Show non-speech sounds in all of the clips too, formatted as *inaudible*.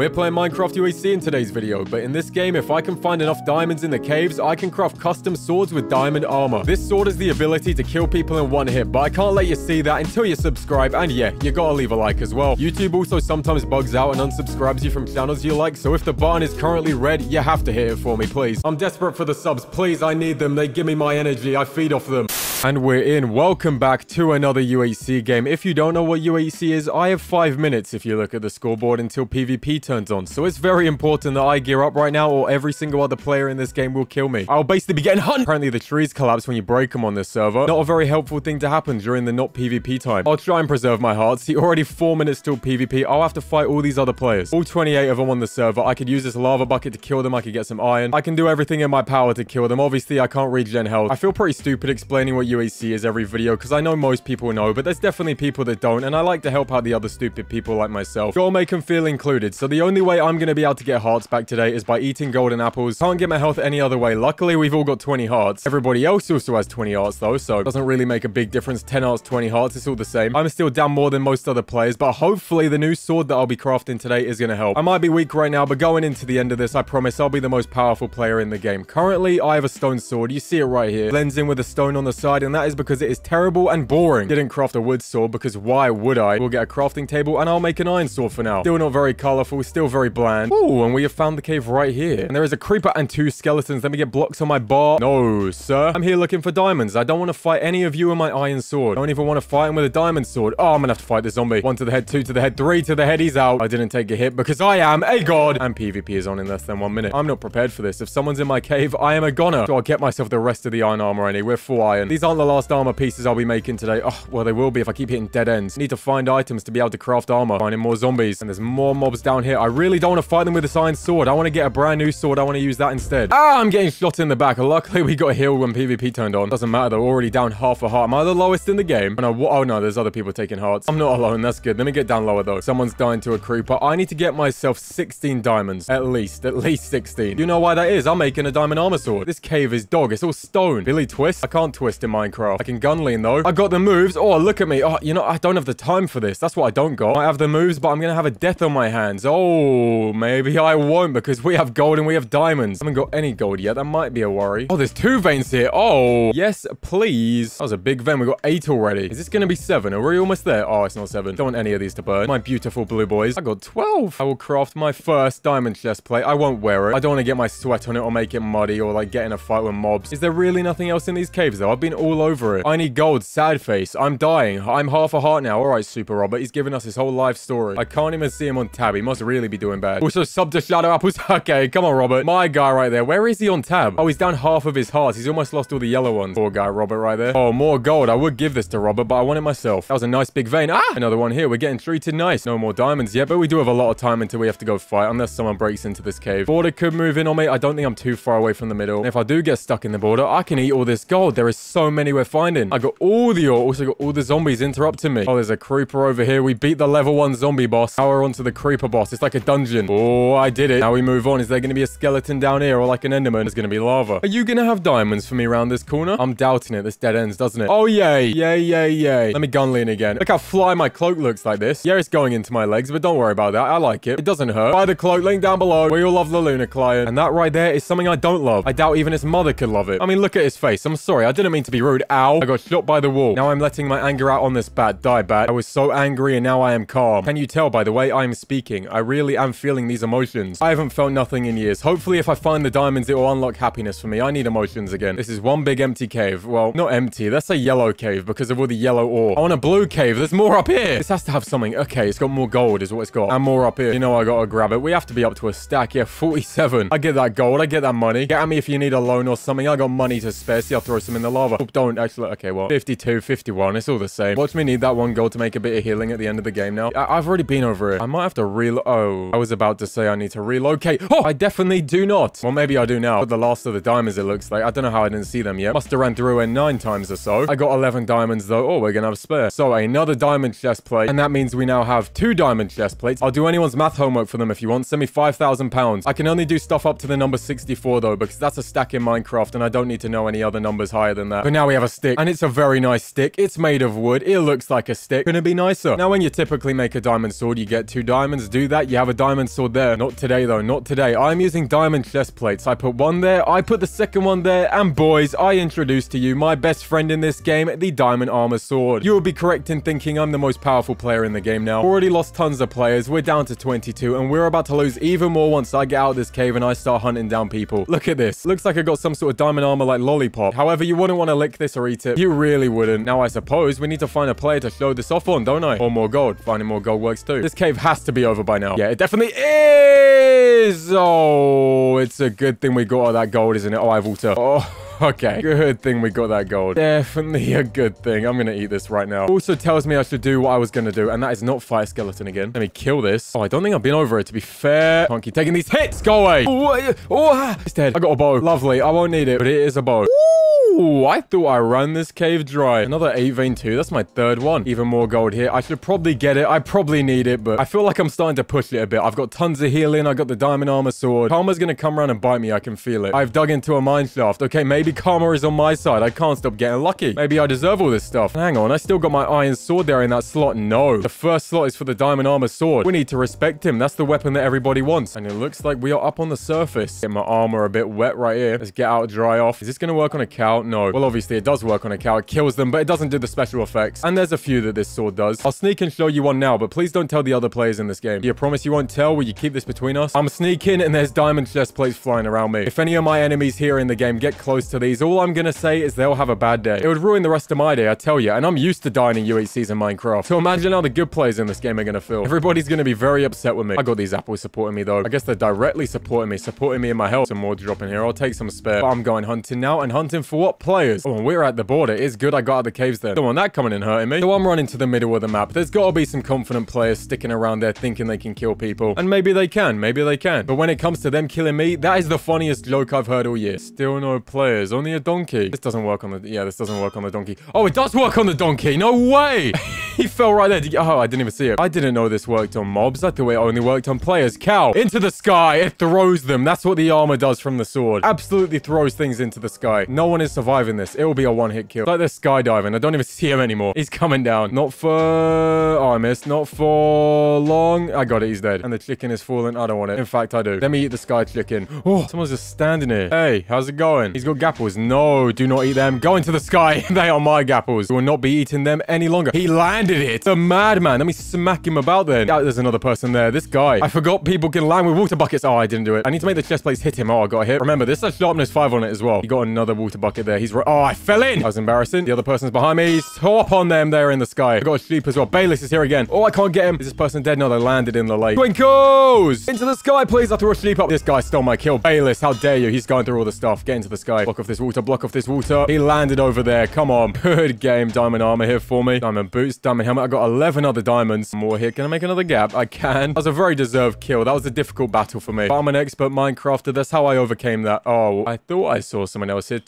We're playing Minecraft UHC in today's video, but in this game, if I can find enough diamonds in the caves, I can craft custom swords with diamond armor. This sword has the ability to kill people in one hit, but I can't let you see that until you subscribe, and yeah, you gotta leave a like as well. YouTube also sometimes bugs out and unsubscribes you from channels you like, so if the button is currently red, you have to hit it for me, please. I'm desperate for the subs, please, I need them, they give me my energy, I feed off them. And we're in. Welcome back to another UHC game. If you don't know what UHC is, I have five minutes if you look at the scoreboard until PvP turns on. So it's very important that I gear up right now or every single other player in this game will kill me. I'll basically be getting hunted. Apparently the trees collapse when you break them on this server. Not a very helpful thing to happen during the not PvP time. I'll try and preserve my heart. See, already four minutes till PvP. I'll have to fight all these other players. All 28 of them on the server. I could use this lava bucket to kill them. I could get some iron. I can do everything in my power to kill them. Obviously, I can't regen health. I feel pretty stupid explaining what UHC is every video because I know most people know, but there's definitely people that don't, and I like to help out the other stupid people like myself. Gotta make them feel included. So the only way I'm gonna be able to get hearts back today is by eating golden apples. Can't get my health any other way. Luckily, we've all got 20 hearts. Everybody else also has 20 hearts though, so it doesn't really make a big difference. 10 hearts, 20 hearts, it's all the same. I'm still down more than most other players, but hopefully the new sword that I'll be crafting today is gonna help. I might be weak right now, but going into the end of this, I promise I'll be the most powerful player in the game. Currently, I have a stone sword. You see it right here. Blends in with a stone on the side, and that is because it is terrible and boring. Didn't craft a wood sword because why would I? We'll get a crafting table and I'll make an iron sword for now. Still not very colorful, still very bland. Oh, and we have found the cave right here. And there is a creeper and two skeletons. Let me get blocks on my bar. No, sir. I'm here looking for diamonds. I don't want to fight any of you with my iron sword. I don't even want to fight him with a diamond sword. Oh, I'm gonna have to fight the zombie. One to the head, two to the head, three to the head. He's out. I didn't take a hit because I am a god. And PvP is on in less than one minute. I'm not prepared for this. If someone's in my cave, I am a goner. So I'll get myself the rest of the iron armor anyway. We're full iron. These aren't the last armor pieces I'll be making today. Oh, well, they will be if I keep hitting dead ends. Need to find items to be able to craft armor. Finding more zombies. And there's more mobs down here. I really don't want to fight them with this iron sword. I want to get a brand new sword. I want to use that instead. Ah, I'm getting shot in the back. Luckily, we got healed when PvP turned on. Doesn't matter. They're already down half a heart. Am I the lowest in the game? Oh, no. Oh, no. There's other people taking hearts. I'm not alone. That's good. Let me get down lower, though. Someone's dying to a creeper. I need to get myself 16 diamonds. At least. At least 16. You know why that is? I'm making a diamond armor sword. This cave is dog. It's all stone. Billy twist? I can't twist in Minecraft. I can gun lean, though. I got the moves. Oh, look at me. Oh, you know, I don't have the time for this. That's what I don't got. I have the moves, but I'm gonna have a death on my hands. Oh, Oh, maybe I won't because we have gold and we have diamonds. I haven't got any gold yet. That might be a worry. Oh, there's two veins here. Oh, yes, please. That was a big vein. We got eight already. Is this gonna be seven? Are we almost there? Oh, it's not seven. Don't want any of these to burn. My beautiful blue boys. I got 12. I will craft my first diamond chest plate. I won't wear it. I don't want to get my sweat on it or make it muddy or like get in a fight with mobs. Is there really nothing else in these caves though? I've been all over it. I need gold. Sad face. I'm dying. I'm half a heart now. All right, Super Robert. He's giving us his whole life story. I can't even see him on tab. He must really be doing bad. Also, sub to Shadow Apples. *laughs* okay, come on, Robert. My guy right there. Where is he on tab? Oh, he's down half of his hearts. He's almost lost all the yellow ones. Poor guy, Robert, right there. Oh, more gold. I would give this to Robert, but I want it myself. That was a nice big vein. Ah, another one here. We're getting treated nice. No more diamonds yet, but we do have a lot of time until we have to go fight, unless someone breaks into this cave. Border could move in on me. I don't think I'm too far away from the middle. And if I do get stuck in the border, I can eat all this gold. There is so many we're finding. I got all the ore. Also got all the zombies interrupting me. Oh, there's a creeper over here. We beat the level one zombie boss. Now we're onto the creeper boss. It's like a dungeon. Oh, I did it. Now we move on. Is there going to be a skeleton down here or like an enderman? There's going to be lava. Are you going to have diamonds for me around this corner? I'm doubting it. This dead ends, doesn't it? Oh, yay. Yay, yay, yay. Let me gun lean again. Look how fly my cloak looks like this. Yeah, it's going into my legs, but don't worry about that. I like it. It doesn't hurt. Buy the cloak. Link down below. We all love the Lunar client. And that right there is something I don't love. I doubt even his mother could love it. I mean, look at his face. I'm sorry. I didn't mean to be rude. Ow. I got shot by the wall. Now I'm letting my anger out on this bat. Die, bat. I was so angry and now I am calm. Can you tell by the way I am speaking? I really am feeling these emotions. I haven't felt nothing in years. Hopefully if I find the diamonds, it will unlock happiness for me. I need emotions again. This is one big empty cave. Well, not empty. That's a yellow cave because of all the yellow ore. Oh, I want a blue cave. There's more up here. This has to have something. Okay, it's got more gold is what it's got. And more up here. You know I gotta grab it. We have to be up to a stack. Yeah, *laughs* 47. I get that gold. I get that money. Get at me if you need a loan or something. I got money to spare. See, I'll throw some in the lava. Oh, don't actually. Okay, well, 52, 51. It's all the same. Watch me need that one gold to make a bit of healing at the end of the game now. I have already been over it. I might have to reload. Oh, Oh, I was about to say I need to relocate. Oh, I definitely do not. Well, maybe I do now. But the last of the diamonds, it looks like. I don't know how I didn't see them yet. Must have ran through it nine times or so. I got 11 diamonds though. Oh, we're gonna have spare. So another diamond chest plate. And that means we now have two diamond chest plates. I'll do anyone's math homework for them if you want. Send me 5,000 pounds. I can only do stuff up to the number 64 though, because that's a stack in Minecraft and I don't need to know any other numbers higher than that. But now we have a stick. And it's a very nice stick. It's made of wood. It looks like a stick. Couldn't be nicer. Now, when you typically make a diamond sword, you get two diamonds. Do that, you have a diamond sword there. Not today, though. Not today. I'm using diamond chest plates. I put one there. I put the second one there. And boys, I introduce to you my best friend in this game, the diamond armor sword. You will be correct in thinking I'm the most powerful player in the game now. Already lost tons of players. We're down to 22, and we're about to lose even more once I get out of this cave and I start hunting down people. Look at this. Looks like I got some sort of diamond armor like lollipop. However, you wouldn't want to lick this or eat it. You really wouldn't. Now, I suppose we need to find a player to show this off on, don't I? Or more gold. Finding more gold works too. This cave has to be over by now. Yeah, it definitely is. Oh, it's a good thing we got all that gold, isn't it? Oh, I have water. Oh. Okay, good thing we got that gold. Definitely a good thing. I'm gonna eat this right now. Also tells me I should do what I was gonna do, and that is not fight skeleton again. Let me kill this. Oh, I don't think I've been over it, to be fair. Can't keep taking these hits. Go away. Oh, oh, it's dead. I got a bow. Lovely. I won't need it, but it is a bow. Ooh, I thought I ran this cave dry. Another 8 vein 2. That's my third one. Even more gold here. I should probably get it. I probably need it, but I feel like I'm starting to push it a bit. I've got tons of healing. I got the diamond armor sword. Karma's gonna come around and bite me. I can feel it. I've dug into a mine shaft. Okay, maybe Karma is on my side. I can't stop getting lucky. Maybe I deserve all this stuff. Hang on. I still got my iron sword there in that slot. No. The first slot is for the diamond armor sword. We need to respect him. That's the weapon that everybody wants. And it looks like we are up on the surface. Get my armor a bit wet right here. Let's get out, dry off. Is this gonna work on a cow? No. Well, obviously it does work on a cow. It kills them, but it doesn't do the special effects. And there's a few that this sword does. I'll sneak and show you one now, but please don't tell the other players in this game. Do you promise you won't tell? Will you keep this between us? I'm sneaking and there's diamond chest plates flying around me. If any of my enemies here in the game get close to these, all I'm gonna say is they'll have a bad day. It would ruin the rest of my day, I tell you. And I'm used to dying in UHCs in Minecraft. So imagine how the good players in this game are gonna feel. Everybody's gonna be very upset with me. I got these apples supporting me though. I guess they're directly supporting me, supporting me in my health. Some more dropping here. I'll take some spare. But I'm going hunting now and hunting for what players? Oh, we're at the border. It's good I got out of the caves there. Don't want that coming in hurting me. So I'm running to the middle of the map. There's got to be some confident players sticking around there thinking they can kill people. And maybe they can. Maybe they can. But when it comes to them killing me, that is the funniest joke I've heard all year. Still no players. Only a donkey. This doesn't work on the... Yeah, this doesn't work on the donkey. Oh, it does work on the donkey. No way. *laughs* he fell right there. Oh, I didn't even see it. I didn't know this worked on mobs. I thought it only worked on players. Cow. Into the sky. It throws them. That's what the armor does from the sword. Absolutely throws things into the sky. No one is surviving this. It will be a one-hit kill. Like they're skydiving. I don't even see him anymore. He's coming down. Not for... Oh, I missed. Not for long. I got it. He's dead. And the chicken is falling. I don't want it. In fact, I do. Let me eat the sky chicken. Oh, someone's just standing here. Hey, how's it going? He's got gapples. No, do not eat them. Go into the sky. *laughs* they are my gapples. We will not be eating them any longer. He landed it. The madman. Let me smack him about then. Yeah, there's another person there. This guy. I forgot people can land with water buckets. Oh, I didn't do it. I need to make the chest plates hit him. Oh, I got hit. Remember, this has sharpness 5 on it as well. He got another water bucket there. He's... Right. Oh, I fell in. That was embarrassing. The other person's behind me. Hop on them there in the sky. I got a sheep as well. Bayless is here again. Oh, I can't get him. Is this person dead? No, they landed in the lake. Twinkles! Into the sky, please. I threw a sheep up. This guy stole my kill. Bayless, how dare you? He's going through all the stuff. Get into the sky. Block off this water. Block off this water. He landed over there. Come on. *laughs* Good game. Diamond armor here for me. Diamond boots. Diamond helmet. I got 11 other diamonds. More here. Can I make another gap? I can. That was a very deserved kill. That was a difficult battle for me. But I'm an expert Minecrafter. That's how I overcame that. Oh, I thought I saw someone else here.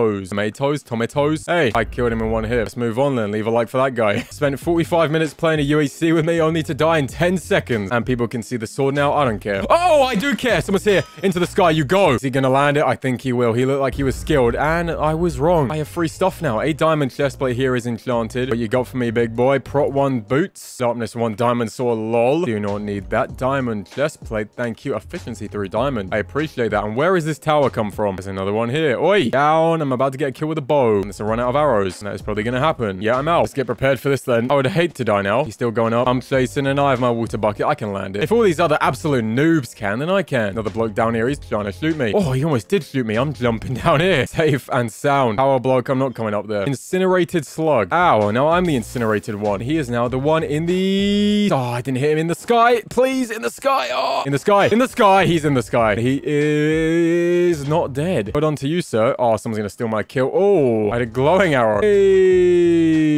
Tomatoes. Tomatoes. Tomatoes. Hey, I killed him in one hit. Let's move on then. Leave a like for that guy. *laughs* Spent 45 minutes playing a UHC with me only to die in 10 seconds. And people can see the sword now. I don't care. Oh, I do care. Someone's here. Into the sky you go. Is he gonna land it? I think he will. He looked like he was skilled. And I was wrong. I have free stuff now. A diamond chestplate here is enchanted. What you got for me, big boy? Prot 1 boots. Sharpness 1 diamond sword. Lol. Do not need that. Diamond chestplate. Thank you. Efficiency 3 diamond. I appreciate that. And where is this tower come from? There's another one here. Oi. Down. I'm about to get killed with a bow. And it's a run out of arrows. And that is probably gonna happen. Yeah, I'm out. Let's get prepared for this then. I would hate to die now. He's still going up. I'm chasing and I have my water bucket. I can land it. If all these other absolute noobs can, then I can. Another bloke down here. He's trying to shoot me. Oh, he almost did shoot me. I'm jumping *laughs* down here. Safe and sound. Power block. I'm not coming up there. Incinerated slug. Ow. Now I'm the incinerated one. He is now the one in the... Oh, I didn't hit him in the sky. Please, in the sky. Oh, in the sky. In the sky. He's in the sky. He is not dead. Hold on to you, sir. Oh, someone's going to steal my kill. Oh, I had a glowing arrow. Hey,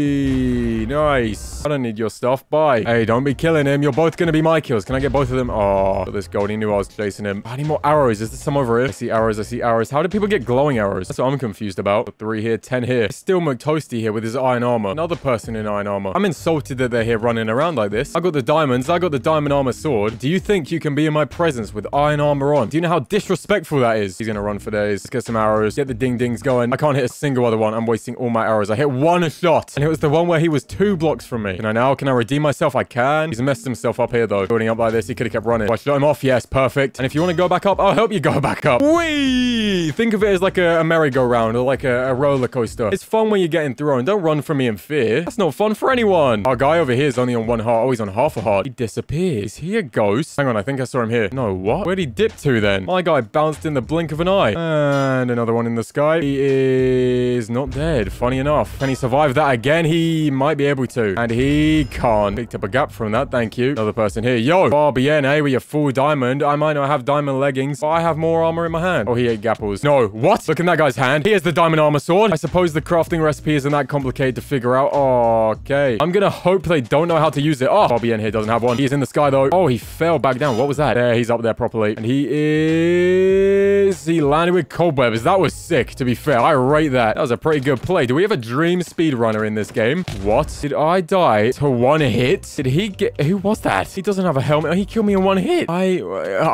nice. I don't need your stuff. Bye. Hey, don't be killing him. You're both going to be my kills. Can I get both of them? Oh, this gold. He knew I was chasing him. I need more arrows. Is there some over here? I see arrows. I see arrows. How do people get glowing arrows? That's what I'm confused about. Three here, ten here. Still McToasty here with his iron armor. Another person in iron armor. I'm insulted that they're here running around like this. I got the diamonds. I got the diamond armor sword. Do you think you can be in my presence with iron armor on? Do you know how disrespectful that is? He's going to run for days. Let's get some arrows. Get the ding dings going. I can't hit a single other one. I'm wasting all my arrows. I hit one shot. And it was the one where he was two blocks from me. Can I now? Can I redeem myself? I can. He's messed himself up here, though. Building up like this. He could have kept running. Do I shut him off? Yes, perfect. And if you want to go back up, I'll help you go *laughs* back up. Whee! Think of it as like a, a merry-go-round or like a, a roller coaster. It's fun when you're getting thrown. Don't run from me in fear. That's not fun for anyone. Our guy over here is only on one heart. Oh, he's on half a heart. He disappears. Is he a ghost? Hang on, I think I saw him here. No, what? Where'd he dip to then? My guy bounced in the blink of an eye. And another one in the sky. He is not dead, funny enough. Can he survive that again? He might be able to. And he can't. Picked up a gap from that, thank you. Another person here. Yo, RBN, eh, with your full diamond. I might not have diamond leggings, but I have more armor in my hand. Oh, he ate gapples. No, what? Look in that guy's hand. Here's the diamond armor sword. I suppose the crafting recipe isn't that complicated to figure out. Okay. I'm gonna hope they don't know how to use it. Oh, RBN here doesn't have one. He's in the sky, though. Oh, he fell back down. What was that? There, he's up there properly. And he is... He landed with cobwebs. That was sick, to be fair. I rate that. That was a pretty good play. Do we have a dream speedrunner in this game? What? Did I die to one hit? Did he get... Who was that? He doesn't have a helmet. He killed me in one hit. I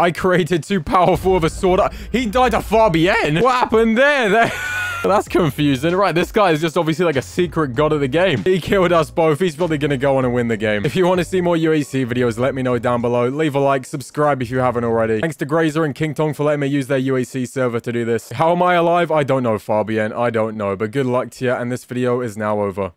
I created too powerful of a sword. He died to Fabienne. What happened there? There... *laughs* That's confusing. Right, this guy is just obviously like a secret god of the game. He killed us both. He's probably going to go on and win the game. If you want to see more UHC videos, let me know down below. Leave a like, subscribe if you haven't already. Thanks to Graser and King Tong for letting me use their UHC server to do this. How am I alive? I don't know, Fabian. I don't know, but good luck to you, and this video is now over.